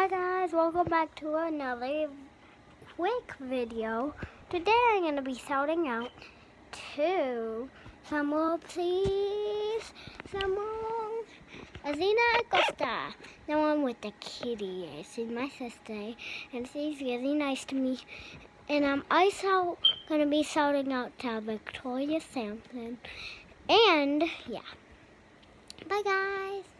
Hi guys, welcome back to another quick video. Today I'm going to be shouting out to Samuel, please. Samuel. Azina Acosta, the one with the kitty ears. She's my sister, and she's really nice to me. And um, I'm also going to be shouting out to Victoria Samson. And, yeah.